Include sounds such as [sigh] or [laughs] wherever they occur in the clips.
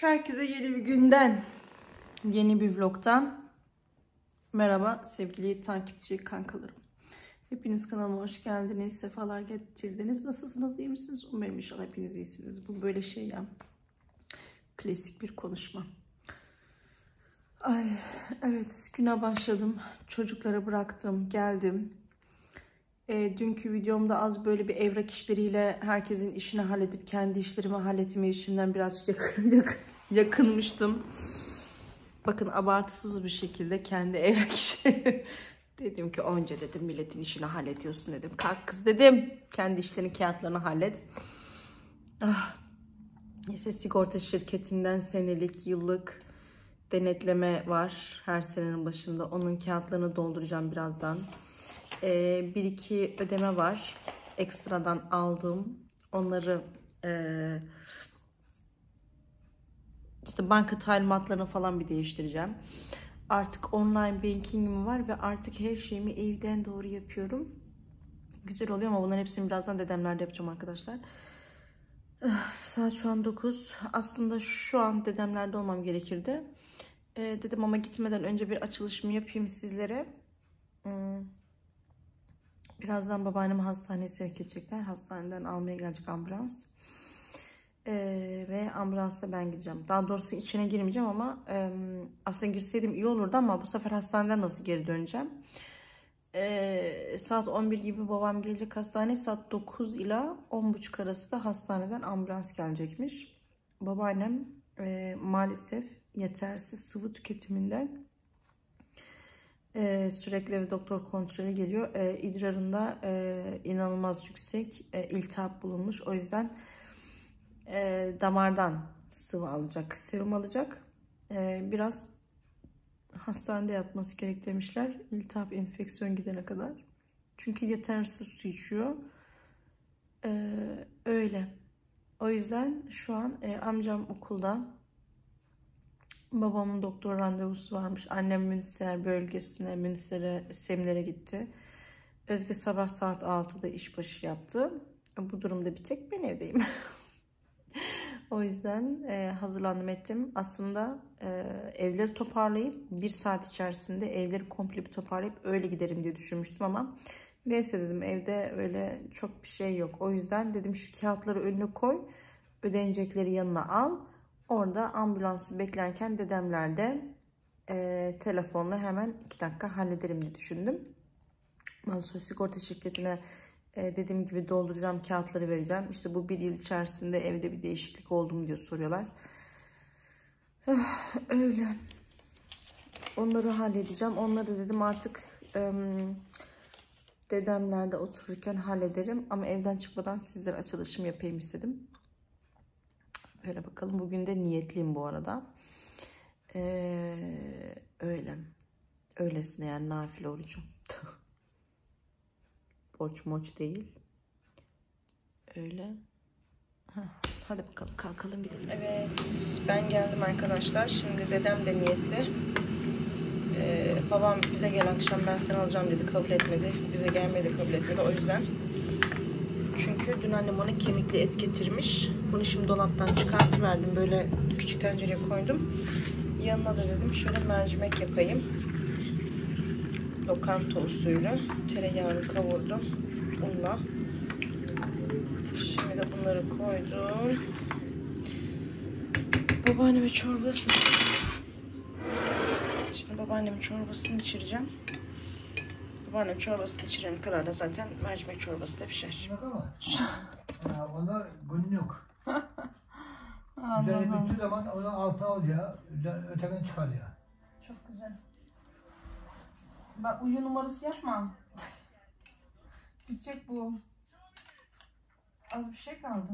Herkese yeni bir günden, yeni bir vlogtan merhaba sevgili takipçi kankalarım. Hepiniz kanalıma hoş geldiniz, sefalar getirdiniz. Nasılsınız, iyi misiniz? Umarım inşallah hepiniz iyisiniz. Bu böyle şey ya, klasik bir konuşma. Ay, evet güne başladım. Çocukları bıraktım, geldim. E, dünkü videomda az böyle bir evrak işleriyle herkesin işini halledip kendi işlerimi halletme işimden biraz yakın, [laughs] yakın, yakınmıştım. Bakın abartısız bir şekilde kendi [laughs] evrak işleri dedim ki önce dedim milletin işini hallediyorsun dedim. Kalk kız dedim kendi işlerini kağıtlarını hallet. Ah. Neyse sigorta şirketinden senelik yıllık denetleme var her senenin başında. Onun kağıtlarını dolduracağım birazdan. Ee, bir iki ödeme var. Ekstradan aldığım. Onları e, işte banka talimatlarını falan bir değiştireceğim. Artık online bankingim var ve artık her şeyimi evden doğru yapıyorum. Güzel oluyor ama bunların hepsini birazdan dedemlerde yapacağım arkadaşlar. [sighs] Saat şu an 9. Aslında şu an dedemlerde olmam gerekirdi. Ee, dedim ama gitmeden önce bir açılışımı yapayım sizlere. Hmm. Birazdan babaannemi hastaneye sevk edecekler. Hastaneden almaya gelecek ambulans. Ee, ve ambulansla ben gideceğim. Daha doğrusu içine girmeyeceğim ama e, aslında girseydim iyi olurdu ama bu sefer hastaneden nasıl geri döneceğim? Ee, saat 11 gibi babam gelecek hastaneye. Saat 9 ila 10.30 arası da hastaneden ambulans gelecekmiş. Babaannem e, maalesef yetersiz sıvı tüketiminden e, sürekli bir doktor kontrolü geliyor. E, idrarında e, inanılmaz yüksek e, iltihap bulunmuş. O yüzden e, damardan sıvı alacak, serum alacak. E, biraz hastanede yatması gerek demişler. İltihap, enfeksiyon gidene kadar. Çünkü yetersiz su içiyor. E, öyle. O yüzden şu an e, amcam okulda. Babamın doktor randevusu varmış. Annem Münster bölgesine, Münster'e, Semler'e gitti. Özge sabah saat 6'da işbaşı yaptı. Bu durumda bir tek ben evdeyim. [laughs] o yüzden e, hazırlandım ettim. Aslında e, evleri toparlayıp bir saat içerisinde evleri komple bir toparlayıp öyle giderim diye düşünmüştüm ama neyse dedim evde öyle çok bir şey yok. O yüzden dedim şu kağıtları önüne koy. Ödenecekleri yanına al Orada ambulansı beklerken dedemler de e, telefonla hemen iki dakika hallederim diye düşündüm. Ondan sonra sigorta şirketine e, dediğim gibi dolduracağım kağıtları vereceğim. İşte bu bir yıl içerisinde evde bir değişiklik oldu mu diye soruyorlar. Ah, öyle. Onları halledeceğim. Onları dedim artık e, dedemlerde otururken hallederim. Ama evden çıkmadan sizlere açılışımı yapayım istedim. Böyle bakalım. Bugün de niyetliyim bu arada. Ee, öyle. Öylesine yani nafile orucum. [laughs] Borç moç değil. Öyle. Heh, hadi bakalım kalkalım gidelim. Evet ben geldim arkadaşlar. Şimdi dedem de niyetli. Ee, babam bize gel akşam ben seni alacağım dedi. Kabul etmedi. Bize gelmeyi de kabul etmedi. O yüzden çünkü dün annem ona kemikli et getirmiş. Bunu şimdi dolaptan çıkartıverdim. Böyle küçük tencereye koydum. Yanına da dedim şöyle mercimek yapayım. Lokanta usulü. Tereyağını kavurdum. Unla. Şimdi de bunları koydum. Babaanneme çorbası. Şimdi babaannemin çorbasını içireceğim. Babaannem çorbasını içirene kadar da zaten mercimek çorbası da pişer. [laughs] Yok ama. ya ona günlük. Üzerine bittiği zaman onu alta al ya. Üzerine ötekini çıkar ya. Çok güzel. Bak uyu numarası yapma. Gidecek bu. Az bir şey kaldı.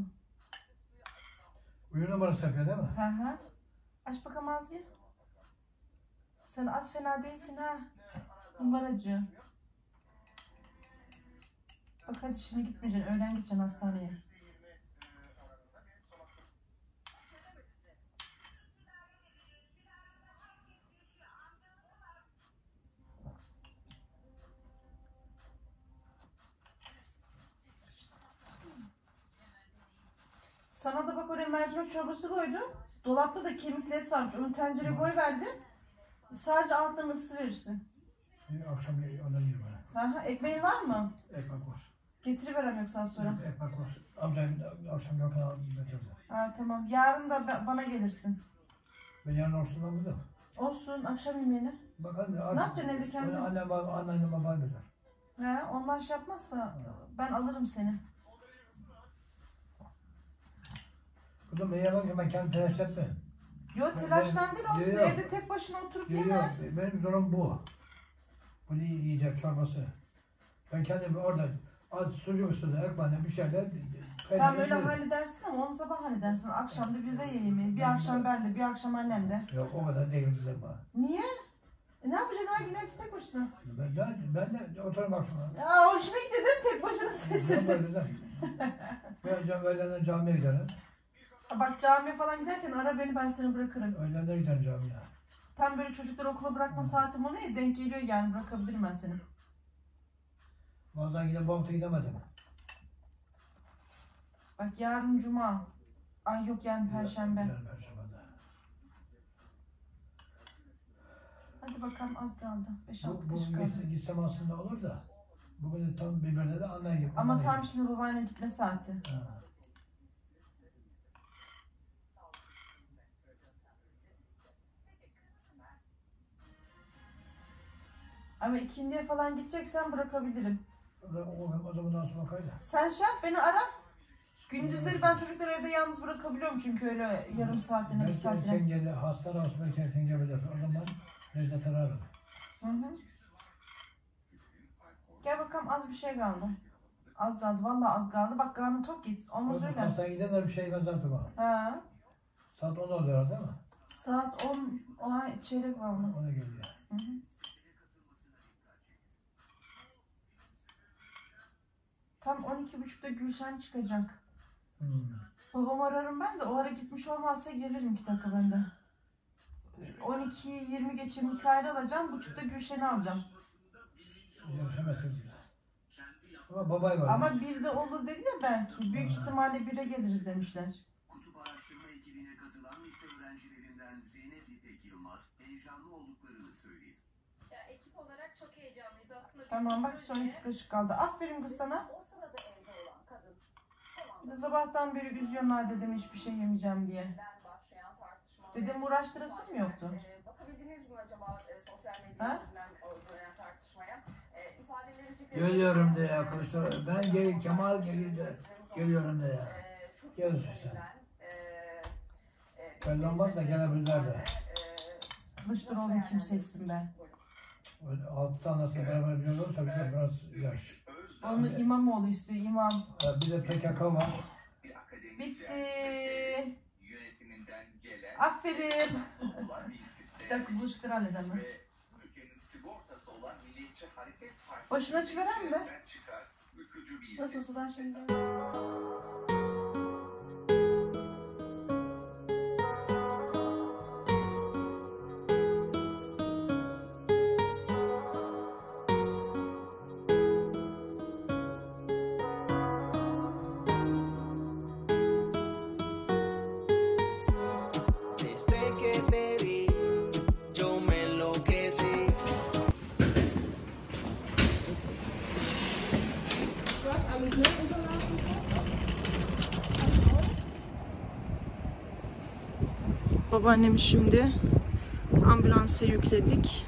Uyu numarası yapıyor değil mi? Hı hı. Aç bakalım ağzını. Sen az fena değilsin ha. Numaracı. Bak hadi şimdi gitmeyeceksin. Öğlen gideceksin hastaneye. Sana da bak oraya mercimek çorbası koydum. Dolapta da kemikli et varmış. Onu tencereye koy verdim. Sadece alttan ısıtı verirsin. Akşam ondan yiyorum ben. Ha, ha, ekmeğin var mı? Getiriverem yoksa az sonra. Ekmek olsun. Amcam akşam yokken alıp götürdü. Ha tamam. Yarın da ba- bana gelirsin. Ben yarın oruçluyum kızım. Olsun akşam yemeğini. Bakalım Ne yapacaksın evde kendin? Onu annem anneannem babam bilir. He, ondan şey yapmazsa ben alırım seni. Kızım ben yalan ben kendimi telaş etme. Yo Ben- telaştan değil ben- olsun. Yo, yo. Evde tek başına oturup Yok yeme. yok benim zorum bu. Bunu yiyecek çorbası. Ben kendim orada az sucuk üstünde ekmeğine bir şeyler Tamam öyle halledersin ama onu sabah halledersin. Akşam da bize ye yemeği. Bir akşam ben de, bir akşam annem de. Yok o kadar değil güzel bana. Niye? E ne yapacaksın her gün hepsi tek başına? Ben de, ben de otururum akşama. Ya hoşuna gitti değil mi tek başına sessiz? güzel. Ben öğlenden camiye giderim. Bak camiye falan giderken ara beni ben seni bırakırım. Öğlenden giderim camiye. Tam böyle çocukları okula bırakma saatim oluyor ya denk geliyor yani bırakabilirim ben seni. Bazen gidip babamta gidemedim. Bak yarın cuma. Ay yok yani perşembe. Yarın perşembe. Hadi bakalım az kaldı. 5-6 Bu, kaşık bugün kaldı. gitsem, gitsem aslında olur da. Bugün de tam birbirine de anne gibi. Ama tam gibi. şimdi babaannem gitme saati. Ha. Ama ikindiye falan gideceksen bırakabilirim. O, zamandan sonra kaydı. Sen şey yap beni ara. Gündüzleri ben çocukları evde yalnız bırakabiliyorum çünkü öyle yarım saatliğine bir saatliğine. erken gelir, hasta olsun belki erken gelebilir. O zaman Necdet ararım. Hı hı. Gel bakalım az bir şey kaldı. Az kaldı vallahi az kaldı. Bak karnın tok git. Olmaz öyle. hastaneye gidenler bir şey yemez zaten bana. Ha. Saat 10 oluyor değil mi? Saat 10, o ay çeyrek var mı? Ona geliyor. Hı hı. Tam 12.30'da Gülşen çıkacak. Hmm. Babam ararım ben de o ara gitmiş olmazsa gelirim 2 dakika ben de. 12'yi 20 geçe Mikail'i alacağım. Buçukta Gülşen'i alacağım. Görüşemezsiniz bize. Ama babay var. Ama bir de olur dedi ya belki. Büyük ihtimalle bire geliriz demişler. Kutup araştırma ekibine katılan lise öğrencilerinden Zeynep İpek Yılmaz heyecanlı olduklarını söyledi. Ya ekip olarak çok heyecanlıyız aslında. Tamam bak son iki kaşık kaldı. Aferin kız sana. O sırada evde olan kadın. Bir de sabahtan beri üzüyorsun ha dedim hiçbir şey yemeyeceğim diye. başlayan tartışma. Dedim uğraştırasın mı yoktu? Ee, bakabildiniz mi acaba e, sosyal Ha? medyada dönen tartışmaya? E, ifadeleri zikrediyor. Görüyorum de. Ben gel- Kemal geliyor de görüyorum de. E, çocuk Yazık sen. üzerinden, e, e, da gelebilirler de. e, Kılıçdaroğlu kimsesin be. 6 tanesine beraber biliyoruz. Bize biraz yaş. Onu imam İmamoğlu istiyor. İmam. Ya bir de PKK var. Bitti. Aferin. [laughs] bir dakika buluştur halledemem. Başına çıkaran mı? Nasıl olsa ben şimdi... Babaannemi şimdi ambulansa yükledik.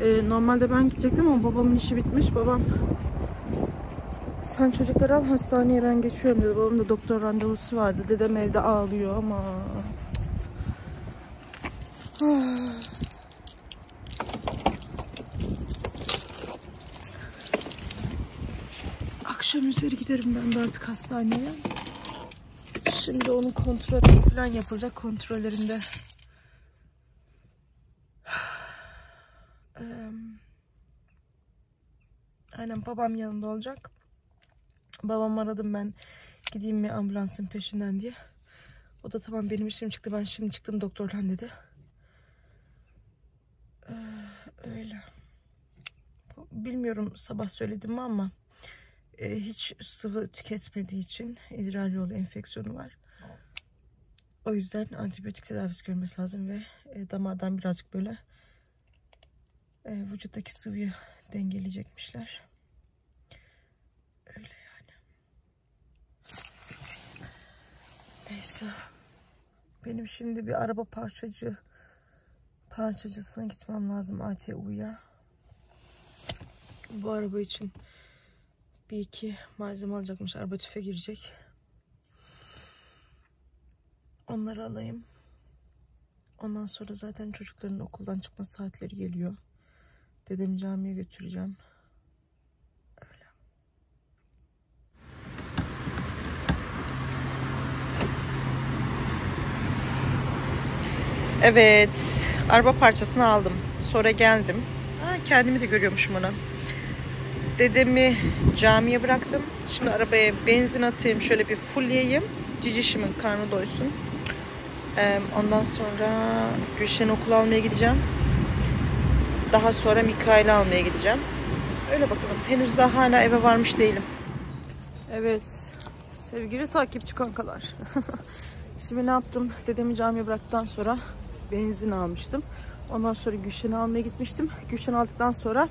Ee, normalde ben gidecektim ama babamın işi bitmiş. Babam sen çocukları al hastaneye ben geçiyorum dedi. Babam da doktor randevusu vardı. Dedem evde ağlıyor ama. Ah. Akşam üzeri giderim ben de artık hastaneye. Şimdi onun kontrolü falan yapılacak kontrollerinde. [sighs] Aynen babam yanında olacak. Babam aradım ben gideyim mi ambulansın peşinden diye. O da tamam benim işim çıktı ben şimdi çıktım doktordan dedi. Eee, öyle. Bilmiyorum sabah söyledim mi ama e, hiç sıvı tüketmediği için idrar yolu enfeksiyonu var. O yüzden antibiyotik tedavisi görmesi lazım ve e, damardan birazcık böyle e, vücuttaki sıvıyı dengeleyecekmişler. Öyle yani. Neyse. Benim şimdi bir araba parçacı parçacısına gitmem lazım ATU'ya. Bu araba için bir iki malzeme alacakmış. Araba girecek. Onları alayım. Ondan sonra zaten çocukların okuldan çıkma saatleri geliyor. Dedemi camiye götüreceğim. Öyle. Evet. Araba parçasını aldım. Sonra geldim. Ha, kendimi de görüyormuşum ona. Dedemi camiye bıraktım. Şimdi arabaya benzin atayım. Şöyle bir fullleyeyim. Cicişimin karnı doysun. Ondan sonra Gülşen'i okula almaya gideceğim. Daha sonra Mikail'i almaya gideceğim. Öyle bakalım. Henüz daha hala eve varmış değilim. Evet. Sevgili takipçi kankalar. [laughs] Şimdi ne yaptım? Dedemi camiye bıraktıktan sonra benzin almıştım. Ondan sonra Gülşen'i almaya gitmiştim. Gülşen aldıktan sonra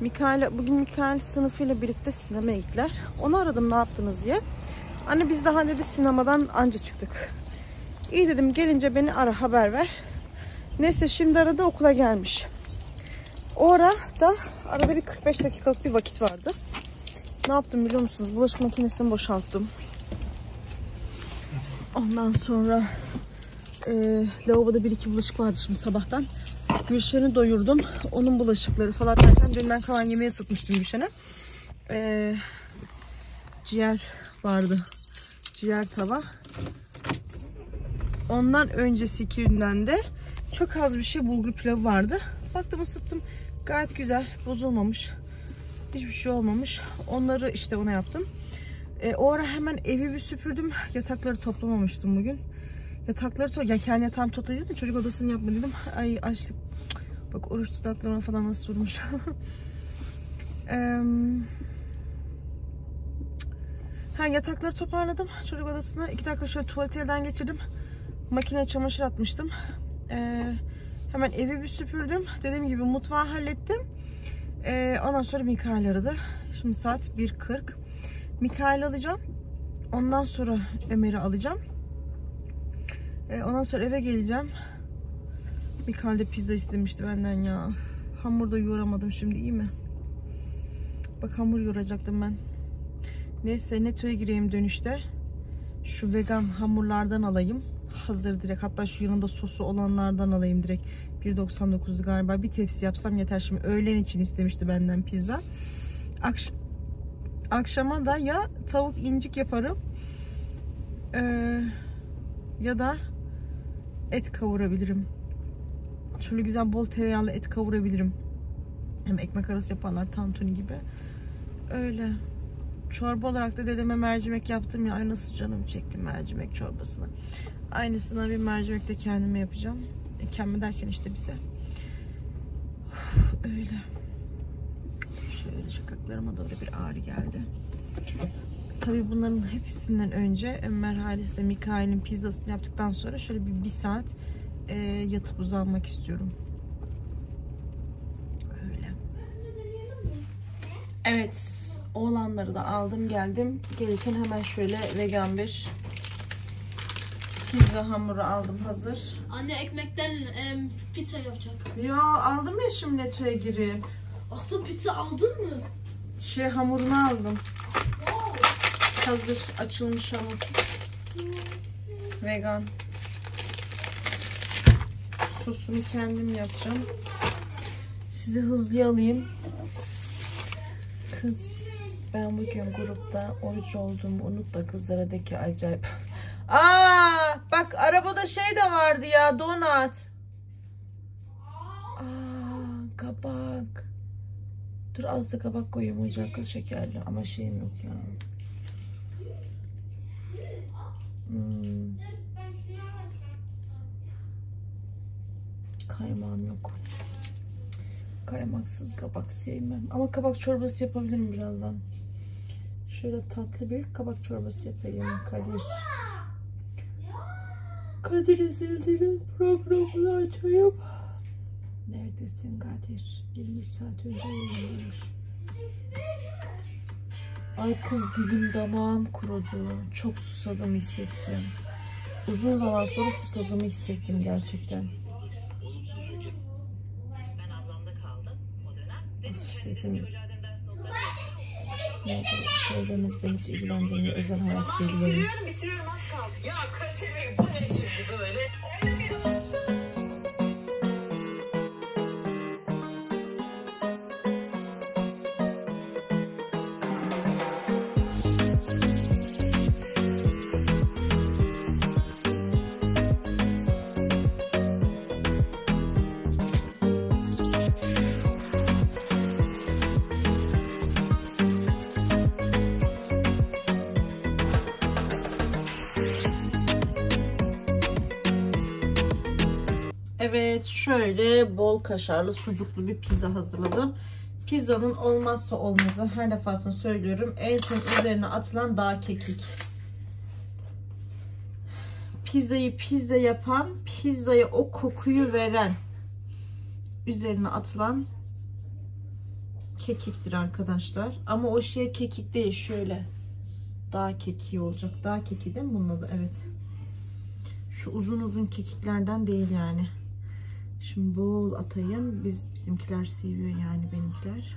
Mikail, bugün Mikail sınıfıyla birlikte sinemaya gittiler. Onu aradım ne yaptınız diye. Anne biz daha dedi sinemadan anca çıktık. İyi dedim gelince beni ara haber ver. Neyse şimdi arada okula gelmiş. O arada arada bir 45 dakikalık bir vakit vardı. Ne yaptım biliyor musunuz? Bulaşık makinesini boşalttım. Ondan sonra e, lavaboda bir iki bulaşık vardı şimdi sabahtan. Gülşen'i doyurdum. Onun bulaşıkları falan derken dünden kalan yemeği ısıtmıştım Gülşen'e. E, ciğer vardı. Ciğer tava. Ondan öncesi günden de çok az bir şey bulgur pilavı vardı. Baktım ısıttım. Gayet güzel. Bozulmamış. Hiçbir şey olmamış. Onları işte ona yaptım. E, o ara hemen evi bir süpürdüm. Yatakları toplamamıştım bugün. Yatakları to yani kendi yatağımı topladım. Çocuk odasını yapma dedim. Ay açlık. Bak oruç dudaklarıma falan nasıl vurmuş. [laughs] Eee Ha, yatakları toparladım. Çocuk odasına iki dakika şöyle tuvaleti elden geçirdim. Makineye çamaşır atmıştım. Ee, hemen evi bir süpürdüm. Dediğim gibi mutfağı hallettim. Ee, ondan sonra Mikail aradı. Şimdi saat 1.40. Mikail alacağım. Ondan sonra Ömer'i alacağım. Ee, ondan sonra eve geleceğim. Mikail de pizza istemişti benden ya. Hamur da yoğuramadım şimdi iyi mi? Bak hamur yoğuracaktım ben. Neyse Neto'ya gireyim dönüşte. Şu vegan hamurlardan alayım. Hazır direkt. Hatta şu yanında sosu olanlardan alayım direkt. 1.99 galiba. Bir tepsi yapsam yeter. Şimdi öğlen için istemişti benden pizza. Akş Akşama da ya tavuk incik yaparım. Ee, ya da et kavurabilirim. Şöyle güzel bol tereyağlı et kavurabilirim. Hem ekmek arası yaparlar tantuni gibi. Öyle. Çorba olarak da dedeme mercimek yaptım ya. Ay nasıl canım çekti mercimek çorbasını. Aynısına bir mercimek de kendime yapacağım. E, kendime derken işte bize. Öyle. Şöyle şakaklarıma doğru bir ağrı geldi. Tabii bunların hepsinden önce Ömer Halis ile Mikail'in pizzasını yaptıktan sonra şöyle bir, bir saat e, yatıp uzanmak istiyorum. Öyle. Evet. Oğlanları da aldım geldim. Gelirken hemen şöyle vegan bir pizza hamuru aldım hazır. Anne ekmekten em, pizza yapacak. Ya aldım ya şimdi Neto'ya girip. Aslı pizza aldın mı? Şey hamurunu aldım. Hazır açılmış hamur. Vegan. Sosunu kendim yapacağım. Sizi hızlı alayım. Kız ben bugün grupta oruç olduğumu unut da kızlara de ki acayip. [laughs] Aa, bak arabada şey de vardı ya donat. Aa, kabak. Dur az da kabak koyayım ocak kız şekerli ama şeyim yok ya. Hmm. Kaymağım yok. Kaymaksız kabak sevmem. Ama kabak çorbası yapabilirim birazdan. Şöyle tatlı bir kabak çorbası yapayım Kadir. Kadir Ezildi'nin programını açayım. Neredesin Kadir? 23 saat önce yayınlamış. Ay kız dilim damağım kurudu. Çok susadım hissettim. Uzun zaman sonra susadığımı hissettim gerçekten. Of, Sizin şeyleriniz beni hiç ilgilendirmiyor. Özel hayat bilgileri. Bitiriyorum bitiriyorum az kaldı. Ya Kadir Bey bu ne şimdi böyle? Evet şöyle bol kaşarlı sucuklu bir pizza hazırladım. Pizzanın olmazsa olmazı her defasında söylüyorum. En son üzerine atılan dağ kekik. Pizzayı pizza yapan, pizzaya o kokuyu veren üzerine atılan kekiktir arkadaşlar. Ama o şey kekik değil şöyle. Dağ kekiği olacak. Dağ kekiği değil mi bunun adı? Evet. Şu uzun uzun kekiklerden değil yani. Şimdi bol atayım. Biz bizimkiler seviyor yani benimkiler.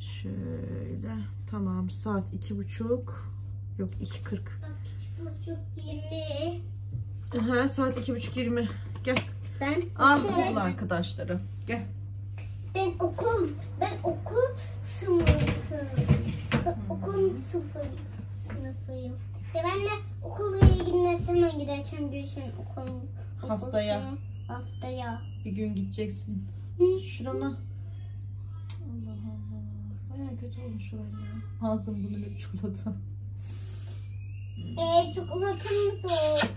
Şöyle. Tamam. Saat iki buçuk. Yok iki kırk. Buçuk yirmi. Ha, saat iki buçuk yirmi. Gel. Ben Al okul, okul arkadaşları. Gel. ben okul, ben okul sınıfı. Ben okul sınıfı, sınıfıyım. Ya ben de okulla ilgili ne zaman gideceğim Gülşen okul. okul Haftaya. sınıfı. Haftaya. Bir gün gideceksin. Hı. Şurana. Allah Allah. Baya kötü olmuş oran ya. Ağzım bunu hep çikolata. Eee çikolata nasıl oldu?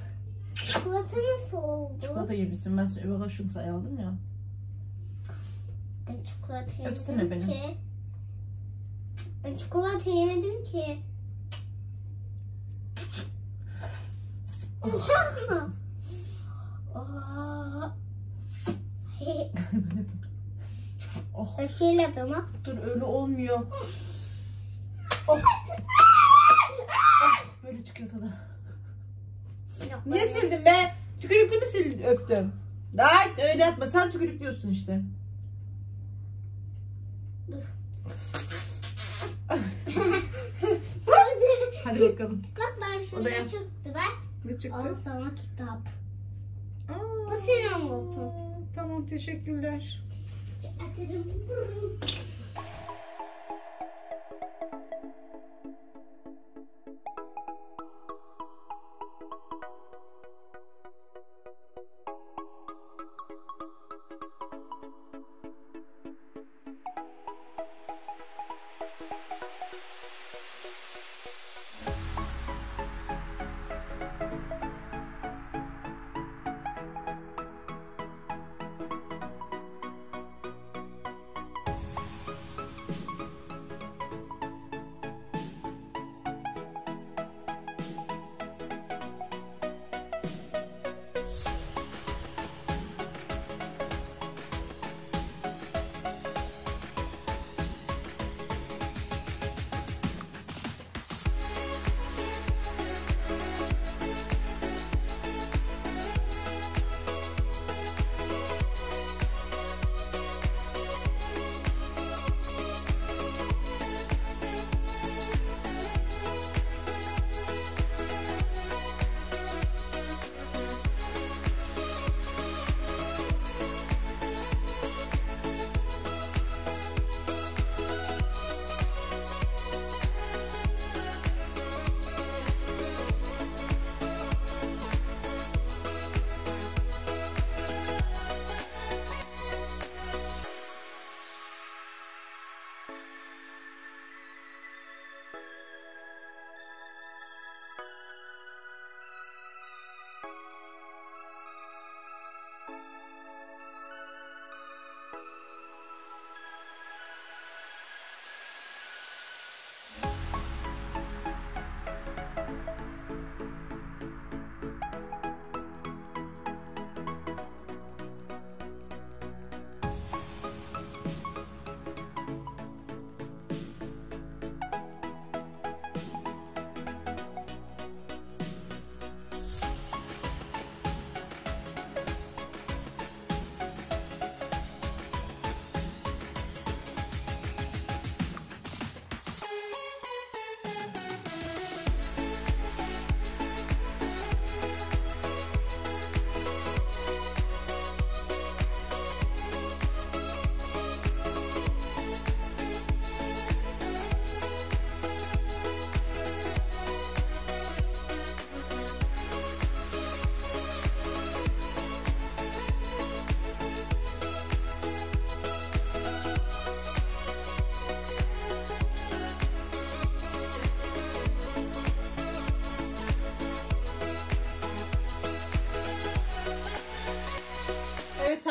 Çikolata nasıl oldu? Çikolata yemişsin. Ben eve kaşık sayı aldım ya. Ben çikolata Öpsene yemedim beni. ki. Ben çikolata yemedim ki. Yapma. Aa. [laughs] Oh. Ben şöyle yapıyorum ha. Dur öyle olmuyor. Oh. Ah, böyle çıkıyor tadı. Niye sildin be? Tükürüklü mü sildin öptüm? Daha öyle yapma. Sen tükürüklüyorsun işte. [laughs] Hadi bakalım. Bak ben O da şuraya yap. çıktı bak. Ne çıktı? Al sana kitap. Aa, Bu senin olsun. Tamam teşekkürler. Atarım.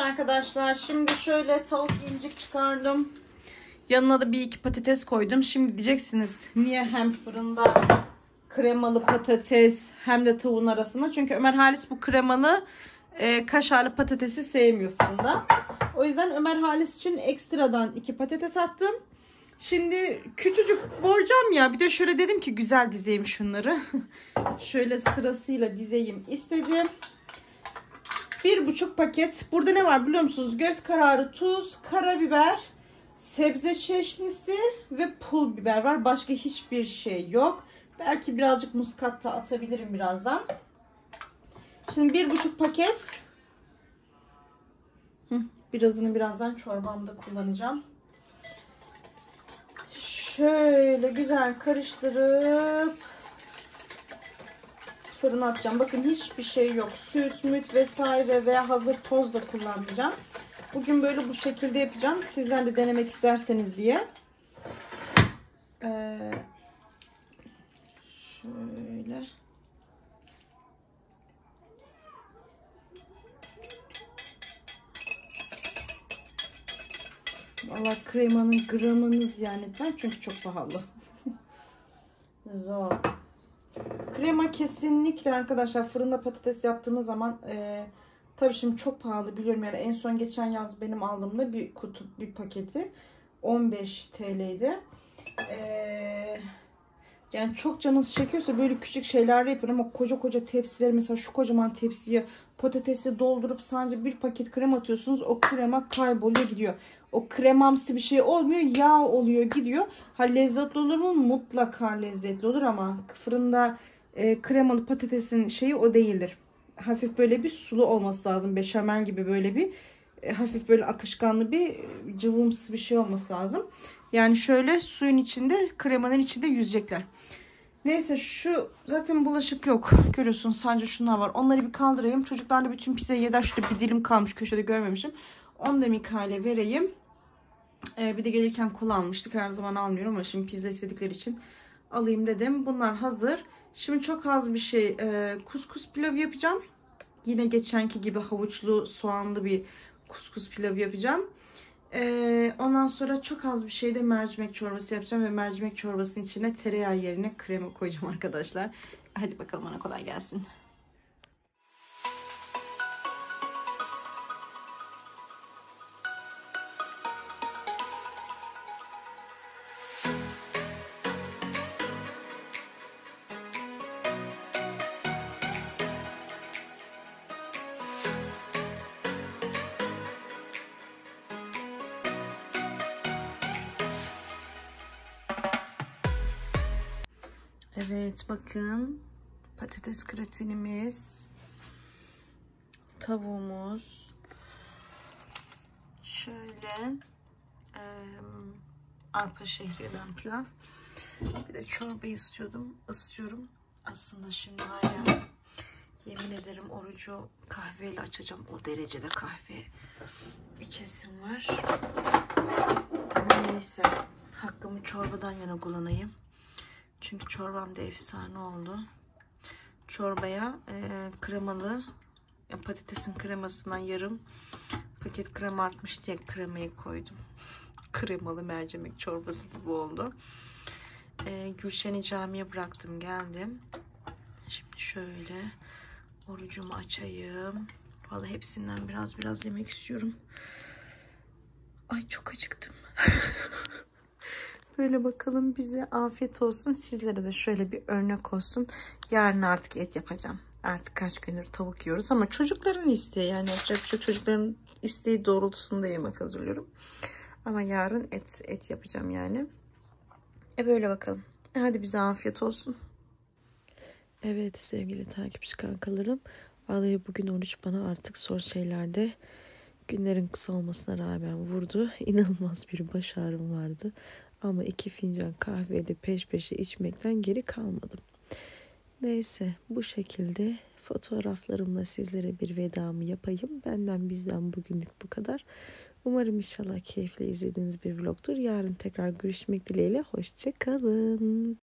Arkadaşlar şimdi şöyle tavuk incik çıkardım. Yanına da bir iki patates koydum. Şimdi diyeceksiniz niye hem fırında kremalı patates hem de tavuğun arasında. Çünkü Ömer Halis bu kremalı e, kaşarlı patatesi sevmiyor fırında. O yüzden Ömer Halis için ekstradan iki patates attım. Şimdi küçücük borcam ya bir de şöyle dedim ki güzel dizeyim şunları. [laughs] şöyle sırasıyla dizeyim istedim. Bir buçuk paket. Burada ne var biliyor musunuz? Göz kararı tuz, karabiber, sebze çeşnisi ve pul biber var. Başka hiçbir şey yok. Belki birazcık muskat da atabilirim birazdan. Şimdi bir buçuk paket. Birazını birazdan çorbamda kullanacağım. Şöyle güzel karıştırıp fırına atacağım. Bakın hiçbir şey yok. Süt, müt vesaire veya hazır toz da kullanmayacağım. Bugün böyle bu şekilde yapacağım. Sizler de denemek isterseniz diye. Ee, şöyle. Valla kremanın gramınız yani çünkü çok pahalı. [laughs] Zor. Krema kesinlikle arkadaşlar fırında patates yaptığınız zaman e, tabii şimdi çok pahalı biliyorum yani en son geçen yaz benim aldığımda bir kutu bir paketi 15 TL'ydi. E, yani çok canınız çekiyorsa böyle küçük şeyler yapın ama koca koca tepsileri mesela şu kocaman tepsiye patatesi doldurup sadece bir paket krem atıyorsunuz o krema kayboluyor gidiyor. O kremamsı bir şey olmuyor. Yağ oluyor gidiyor. Ha lezzetli olur mu? Mutlaka lezzetli olur ama fırında e, kremalı patatesin şeyi o değildir. Hafif böyle bir sulu olması lazım. Beşamel gibi böyle bir e, hafif böyle akışkanlı bir cıvımsı bir şey olması lazım. Yani şöyle suyun içinde kremanın içinde yüzecekler. Neyse şu zaten bulaşık yok. Görüyorsunuz sadece şunlar var. Onları bir kaldırayım. Çocuklar da bütün pizzayı yeder. Şurada bir dilim kalmış köşede görmemişim. Onu da Mikail'e vereyim. Ee, bir de gelirken kola almıştık. Her zaman almıyorum ama şimdi pizza istedikleri için alayım dedim. Bunlar hazır. Şimdi çok az bir şey e, kuskus pilavı yapacağım. Yine geçenki gibi havuçlu soğanlı bir kuskus pilavı yapacağım. Ee, ondan sonra çok az bir şey de mercimek çorbası yapacağım ve mercimek çorbasının içine tereyağı yerine krema koyacağım arkadaşlar. Hadi bakalım bana kolay gelsin. Bakın patates gratinimiz, tavuğumuz, şöyle e, arpa şehriyeden pilav. Bir de çorba istiyordum, istiyorum. Aslında şimdi ya yemin ederim orucu kahveyle açacağım. O derecede kahve içesim var. Neyse hakkımı çorbadan yana kullanayım. Çünkü çorbam da efsane oldu. Çorbaya e, kremalı ya patatesin kremasından yarım paket krema artmış diye kremayı koydum. [laughs] Kremalı mercimek çorbası gibi oldu. E, Gülşen'i camiye bıraktım geldim. Şimdi şöyle orucumu açayım. Vallahi hepsinden biraz biraz yemek istiyorum. Ay çok acıktım. [laughs] Böyle bakalım bize afiyet olsun. Sizlere de şöyle bir örnek olsun. Yarın artık et yapacağım. Artık kaç gündür tavuk yiyoruz ama çocukların isteği yani yapacak bir şey çocukların isteği doğrultusunda yemek hazırlıyorum. Ama yarın et et yapacağım yani. E böyle bakalım. E hadi bize afiyet olsun. Evet sevgili takipçi kankalarım. Vallahi bugün oruç bana artık son şeylerde günlerin kısa olmasına rağmen vurdu. [laughs] İnanılmaz bir baş ağrım vardı. Ama iki fincan kahveyi de peş peşe içmekten geri kalmadım. Neyse bu şekilde fotoğraflarımla sizlere bir vedamı yapayım. Benden bizden bugünlük bu kadar. Umarım inşallah keyifle izlediğiniz bir vlogtur. Yarın tekrar görüşmek dileğiyle. Hoşçakalın.